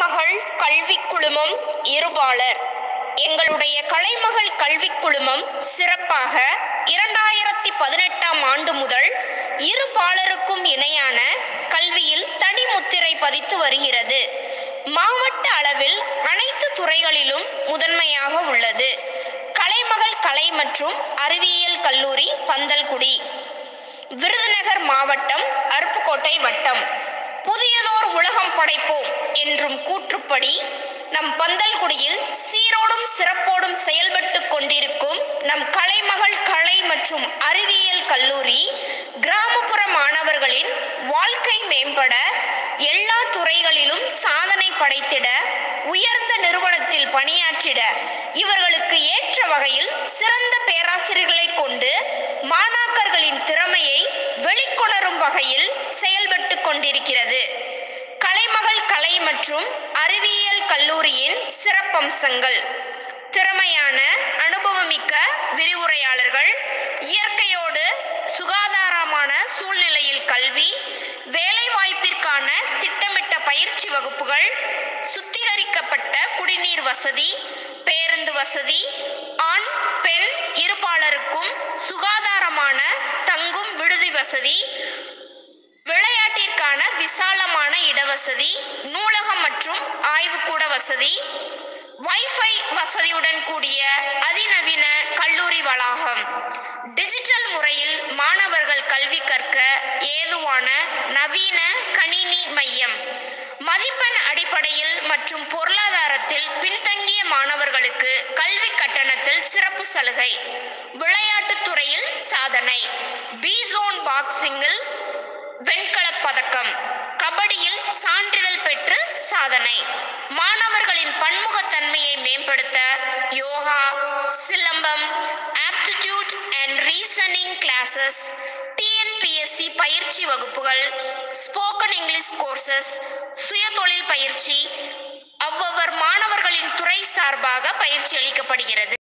கலைமகள் கல்வி குழுமம் இருபாளர் எங்களுடைய கலைமகள் கல்விக் குழுமம் சிறப்பாக இரண்டாயிரத்தி பதினெட்டாம் ஆண்டு முதல் இரு பாலருக்கும் இணையான கல்வியில் தனி முத்திரை பதித்து வருகிறது. மாவட்ட அளவில் அனைத்து துறைகளிலும் முதன்மையாக உள்ளது. கலைமகள் கலை மற்றும் அறிவியல் கல்லூரி பந்தல்குடி. விருதுநகர் மாவட்டம் அருப்புக்கோட்டை வட்டம். புதியதோர் உலகம் படைப்போம் என்றும் கூற்றுப்படி நம் பந்தல்குடியில் சீரோடும் சிறப்போடும் செயல்பட்டு கொண்டிருக்கும் நம் கலைமகள் கலை மற்றும் அறிவியல் கல்லூரி கிராமப்புற மாணவர்களின் வாழ்க்கை மேம்பட எல்லா துறைகளிலும் சாதனை படைத்திட உயர்ந்த நிறுவனத்தில் பணியாற்றிட இவர்களுக்கு ஏற்ற வகையில் சிறந்த பேராசிரியர் வகையில் செயல்பட்டு கொண்டிருக்கிறது. கலைமகள் கலை மற்றும் அறிவியல் கல்லூரியின் சிறப்பம்சங்கள். திறமையான அனுபவமிக்க விரிவுரையாளர்கள் இயற்கையோடு சுகாதாரமான சூழ்நிலையில் கல்வி வேலைவாய்ப்பிற்கான திட்டமிட்ட பயிற்சி வகுப்புகள் சுத்திகரிக்கப்பட்ட குடிநீர் வசதி பேருந்து வசதி ஆண் பெண் இருப்பாளருக்கும் சுகா விசாலமான இடவசதி நூலகம் மற்றும் ஆய்வுக்கூட வசதி வைஃபை வசதியுடன் கூடிய அதிநவீன கல்லூரி வளாகம். டிஜிட்டல் முறையில் மாணவர்கள் கல்வி கற்க ஏதுவான நவீன கணினி மையம். மதிப்பெண் அடிப்படையில் மற்றும் பொருளாதாரத்தில் பின்தங்கிய மாணவர்களுக்கு கல்வி கட்டணத்தில் சிறப்பு சலுகை. விளையாட்டுத் துறையில் சாதனை. பி ஜோன் பாக்ஸிங்கில் வெண்கலப் பதக்கம். சான்றிதழ் பெற்று சாதனை. மாணவர்களின் பன்முகத்தன்மையை மேம்படுத்த yoga silambam aptitude and reasoning classes TNPSC பயிற்சி வகுப்புகள் ஸ்போக்கன் இங்கிலீஷ் கோர்சஸ் சுயதொழில் பயிற்சி அவ்வவர் மாணவர்களின் துறை சார்பாக பயிற்சி அளிக்கப்படுகிறது.